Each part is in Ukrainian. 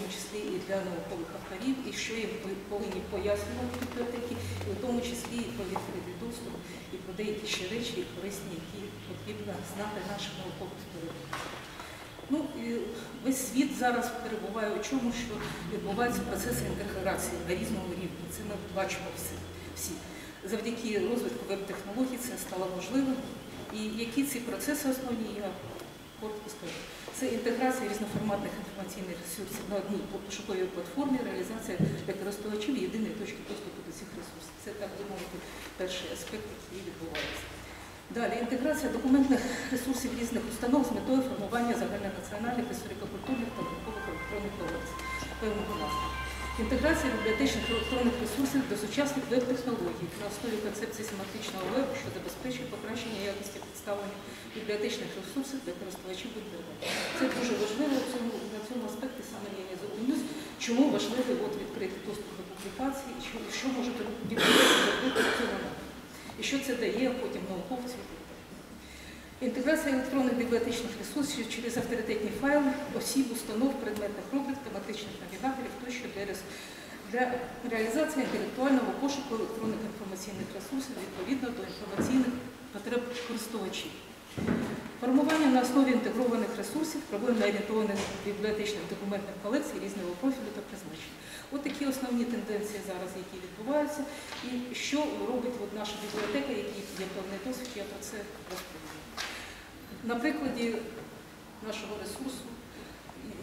тому числі і для наукових авторів, і що їм повинні пояснювати бібліотеки, і в тому числі і про відкритий доступ, і про деякі ще речі і корисні, які потрібно знати нашим науковим співробітникам. Ну, весь світ зараз перебуває у чому, що відбуваються процеси інтеграції на різному рівні. Це ми бачимо всі. всі. Завдяки розвитку веб-технологій це стало можливим. І які ці процеси основні, я скажу. Це інтеграція різноформатних інформаційних ресурсів на одній пошуковій платформі, реалізація для користувачів єдиної точки доступу до цих ресурсів. Це так би мовити перший аспект, який відбувається. Далі інтеграція документних ресурсів різних установ з метою формування загальнонаціональних історико-культурних та наукових електронних певного настрою. Інтеграція бібліотечних електронних ресурсів до сучасних веб-технологій на основі концепції семантичного вебу, що забезпечує покращення якості представлення бібліотечних ресурсів для користувачів інтернету. Це дуже важливо в цьому, на цьому аспекті саме я не зупинюсь, чому важливий от відкритий доступ до публікацій, і що, що може бібліотека зробити в цьому напрямку. І що це дає потім науковцю. Інтеграція електронних бібліотечних ресурсів через авторитетні файли, осіб, установ, предметних рубрик, тематичних навігаторів тощо для, реалізації інтелектуального пошуку електронних інформаційних ресурсів відповідно до інформаційних потреб користувачів. Формування на основі інтегрованих ресурсів, проблемно орієнтованих бібліотечних документних колекцій різного профілю та призначення. От такі основні тенденції зараз, які відбуваються, і що робить от наша бібліотека, який є певний досвід, я про це розповім. На прикладі нашого ресурсу,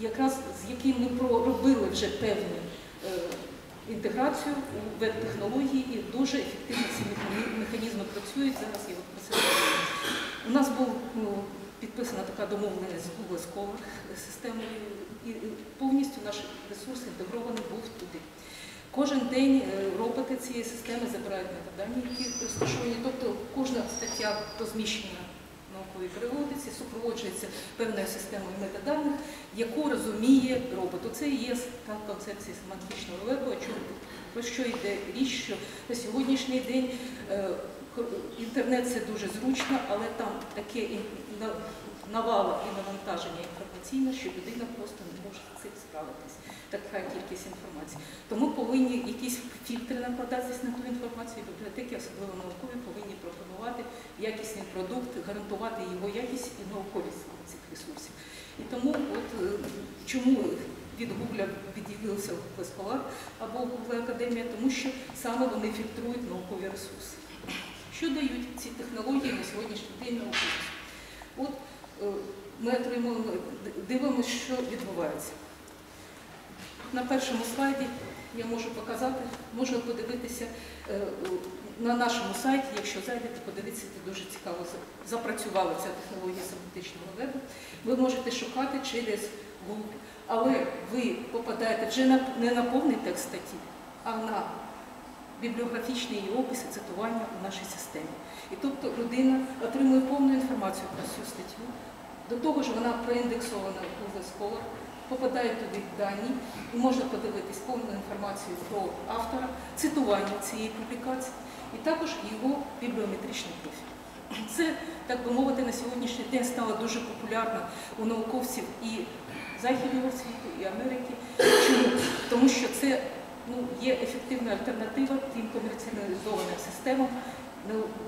якраз з яким ми проробили вже певну е, інтеграцію у веб-технології і дуже ефективно ці механізми працюють. Зараз я от. У нас був ну, підписана така домовленість з Google Scholar системою, і повністю наш ресурс інтегрований був туди. Кожен день е, роботи цієї системи забирають на метадані, які розташовані. Тобто кожна стаття розміщена науковій переводиться, супроводжується певною системою метаданих, яку розуміє робот. Оце і є та концепція семантичного вебу, про що йде річ, що на сьогоднішній день е, інтернет це дуже зручно, але там таке навало і навантаження інформаційне, що людина просто не може з цим справитись. Така кількість інформації. Тому повинні якісь фільтри накладатись на ту інформацію. Бібліотеки, особливо наукові, повинні пропонувати якісний продукт, гарантувати його якість і науковість цих ресурсів. І тому, от е, чому від Гугля відділився Google Scholar або Google Академія, тому що саме вони фільтрують наукові ресурси. Що дають ці технології на сьогоднішній день е, ми отримуємо, дивимося, що відбувається. На першому слайді я можу показати, можна подивитися е, на нашому сайті, якщо зайдете, подивитися, це дуже цікаво запрацювала ця технологія семантичного вебу. Ви можете шукати через Google, але ви попадаєте вже не на повний текст статті, а на бібліографічні її описи, цитування у нашій системі. І тобто людина отримує повну інформацію про цю статтю. До того ж, вона проіндексована в Google Scholar, попадає туди дані, і можна подивитись повну інформацію про автора, цитування цієї публікації, і також його бібліометричний профіль. Це, так би мовити, на сьогоднішній день стало дуже популярно у науковців і Західного світу, і Америки. Чому? Тому що це ну, є ефективна альтернатива тим комерціалізованим системам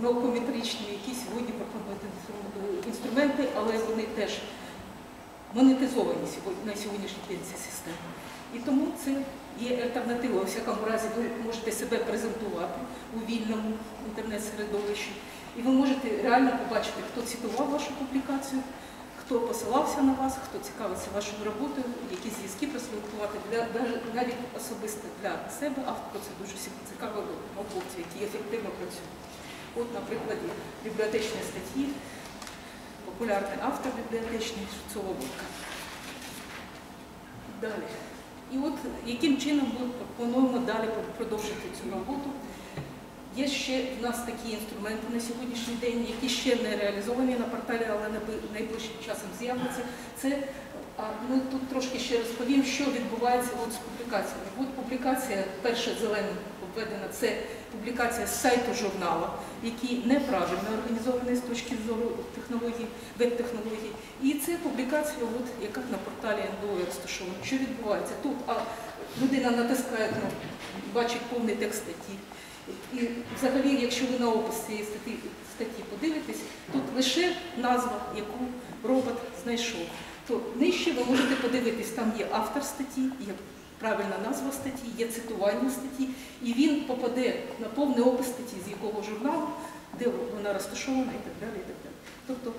наукометричним, які сьогодні пропонують інструменти, але вони теж монетизовані на сьогоднішній день ці системи. І тому це є альтернатива. У всякому разі, ви можете себе презентувати у вільному інтернет-середовищі, і ви можете реально побачити, хто цитував вашу публікацію, хто посилався на вас, хто цікавиться вашою роботою, які зв'язки прослідкувати навіть особисто для себе. Автор це дуже цікаво науковці, які ефективно працюють. От, на прикладі бібліотечної статті, популярний автор бібліотечний Соловутка. Далі. І от яким чином ми пропонуємо далі продовжити цю роботу. Є ще в нас такі інструменти на сьогоднішній день, які ще не реалізовані на порталі, але найближчим часом з'являться. Це ну, тут трошки ще розповім, що відбувається от з публікаціями. От публікація перша зеленим введена, це публікація з сайту журналу, який неправильно організований з точки зору технологій, веб-технологій. І це публікація, от, яка на порталі НДО розташована. Що відбувається? Тут а, людина натискає кнопку, бачить повний текст статті. І взагалі, якщо ви на опис цієї статті, статті подивитесь, тут лише назва, яку робот знайшов. То нижче ви можете подивитись, там є автор статті, є правильна назва статті, є цитування статті, і він попаде на повний опис статті, з якого журналу, де вона розташована і так далі. І так далі. Тобто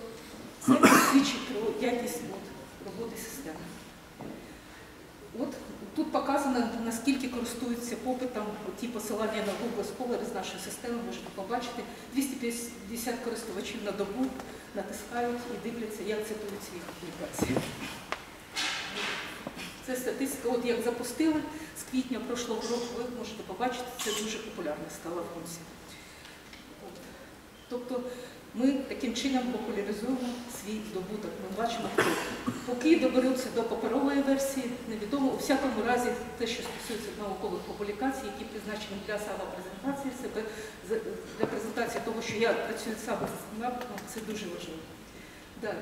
це свідчить про якість от, роботи системи. От тут показано, наскільки користуються попитом ті посилання на Google Scholar з нашої системи, можете побачити. 250 користувачів на добу натискають і дивляться, як цитуються їх публікації. Це статистика, от як запустили з квітня прошлого року, ви можете побачити, це дуже популярна стала. От. Тобто ми таким чином популяризуємо свій здобуток. Ми бачимо. Поки доберуться до паперової версії, невідомо. У всякому разі, те, що стосується наукових публікацій, які призначені для самопрезентації себе, для презентації того, що я працюю саме з напрямком, це дуже важливо. Далі.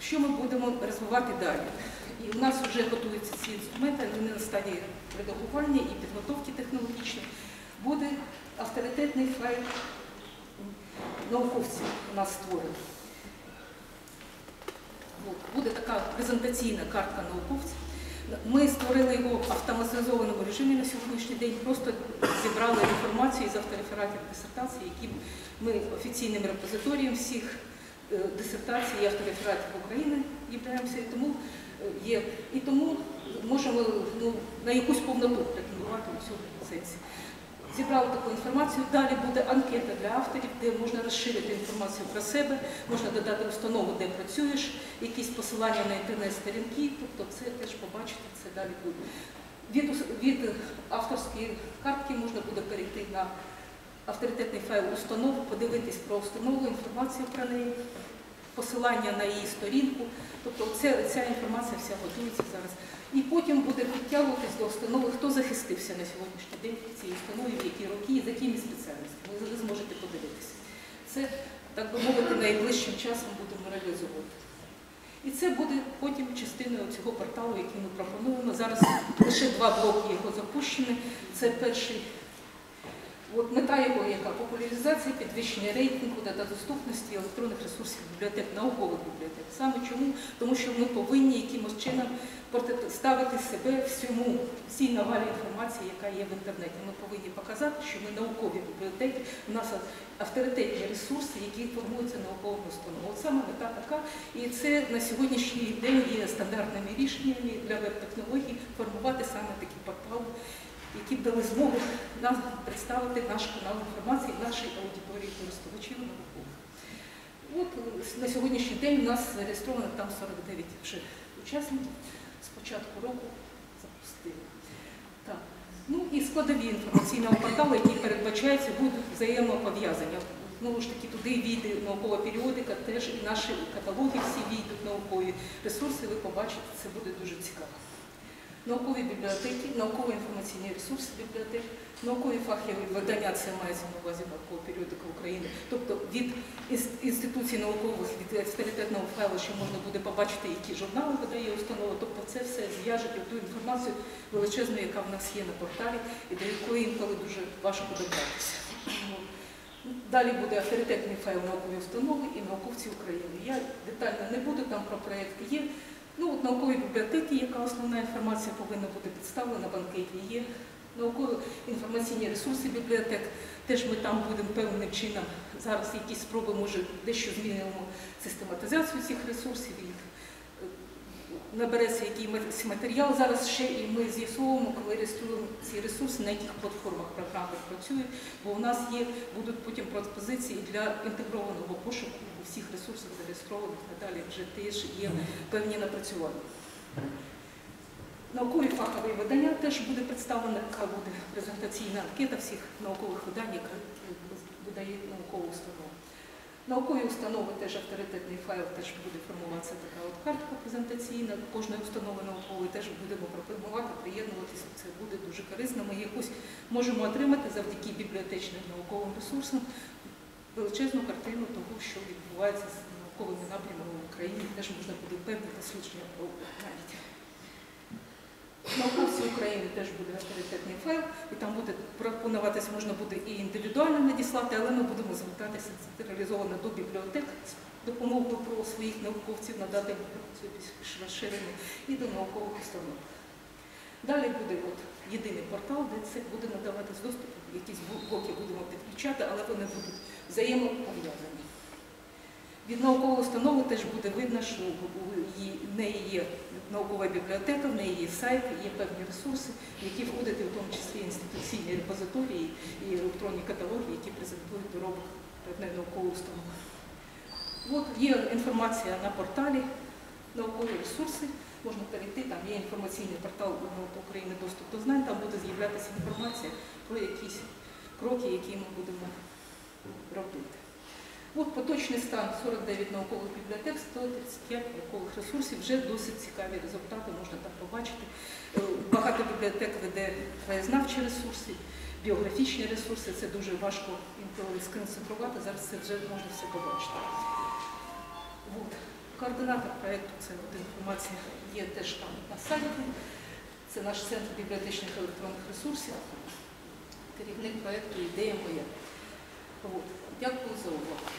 Що ми будемо розвивати далі? І у нас вже готуються ці інструменти, вони на стадії редагування і підготовки технологічної. Буде авторитетний файл науковців у нас створений. От, Буде така презентаційна картка науковців. Ми створили його в автоматизованому режимі на сьогоднішній день, просто зібрали інформацію з авторефератів дисертації, які ми офіційним репозиторієм всіх е, дисертацій і авторефератів України являємося, і тому е, є. І тому можемо ну, на якусь повноту претендувати у цьому процесі. Зібрали таку інформацію. Далі буде анкета для авторів, де можна розширити інформацію про себе, можна додати установу, де працюєш, якісь посилання на інтернет-сторінки, тобто це теж побачите, це далі буде. Від, від авторської картки можна буде перейти на авторитетний файл установи, подивитись про установу, інформацію про неї, посилання на її сторінку. Тобто ця, ця інформація вся готується зараз. І потім буде підтягуватись до установи, хто захистився на сьогоднішній день в цій установі, в які роки і за якими спеціальностями. Ви завжди зможете подивитися. Це, так би мовити, найближчим часом будемо реалізовувати. І це буде потім частиною цього порталу, який ми пропонуємо. Зараз лише два блоки його запущені. Це перший От мета його яка? Популяризація, підвищення рейтингу, датадоступності електронних ресурсів бібліотек, наукових бібліотек. Саме чому? Тому що ми повинні якимось чином ставити себе всьому, всій навалі інформації, яка є в інтернеті. Ми повинні показати, що ми наукові бібліотеки, у нас авторитетні ресурси, які формуються науковими установами. От саме мета така. І це на сьогоднішній день є стандартними рішеннями для веб-технологій формувати саме такі портали які б дали змогу нам представити наш канал інформації нашій аудиторії користувачів наукових. От е, на сьогоднішній день у нас зареєстровано там 49 вже учасників з початку року запустили. Так. Ну і складові інформаційного порталу, які передбачаються, будуть взаємопов'язані. Знову ж таки, туди війде наукова періодика, теж і наші каталоги всі війдуть наукові ресурси, ви побачите, це буде дуже цікаво наукові бібліотеки, науково-інформаційні ресурси бібліотек, наукові фахові видання, це мається на увазі наукова періодика України. Тобто від інс- інституцій наукових, від авторитетного файлу, що можна буде побачити, які журнали видає установа. Тобто це все зв'яже ту інформацію величезну, яка в нас є на порталі, і до якої інколи дуже важко добратися. Далі буде авторитетний файл наукові установи і науковці України. Я детально не буду, там про проєкти є. Ну, от наукові бібліотеки, яка основна інформація повинна бути представлена, банкеті є. Наукові інформаційні ресурси бібліотек. Теж ми там будемо певним чином. Зараз якісь спроби, може, дещо змінимо систематизацію цих ресурсів. Їх набереться якийсь матеріал зараз ще, і ми з'ясовуємо, коли реєструємо ці ресурси, на яких платформах програми працюють, бо у нас є, будуть потім пропозиції для інтегрованого пошуку у всіх ресурсах зареєстрованих надалі вже теж є певні напрацювання. Наукові фахові видання теж буде представлена, яка буде презентаційна анкета всіх наукових видань, яка видає наукова установа. Наукові установи теж авторитетний файл, теж буде формуватися така от картка презентаційна. Кожної установи наукової теж будемо пропонувати, приєднуватися. Це буде дуже корисно. Ми якусь можемо отримати завдяки бібліотечним науковим ресурсам величезну картину того, що відбувається з науковими напрямами в Україні. Теж можна буде певне дослідження проводити навіть. Науковці України теж буде авторитетний файл, і там буде пропонуватися, можна буде і індивідуально надіслати, але ми будемо звертатися централізовано до бібліотек з допомогою про своїх науковців, надати розширену і до наукових установ. Далі буде от єдиний портал, де це буде надаватись доступ, якісь блоки будемо підключати, але вони будуть взаємопов'язані. Від наукової установи теж буде видно, що в неї є наукова бібліотека, в неї є сайт, є певні ресурси, в які входять в тому числі інституційні репозиторії і електронні каталоги, які презентують доробок певної наукової установи. От є інформація на порталі наукові ресурси. Можна перейти, там є інформаційний портал України доступ до знань, там буде з'являтися інформація про якісь кроки, які ми будемо робити. От поточний стан 49 наукових бібліотек, 135 наукових ресурсів, вже досить цікаві результати, можна там побачити. Е, Багато бібліотек веде краєзнавчі ресурси, біографічні ресурси, це дуже важко інколи зараз це вже можна все побачити. От. Координатор проєкту, це от інформація є теж там на сайті. Це наш центр бібліотечних електронних ресурсів. Керівник проєкту ідея моя. От. Дякую за увагу.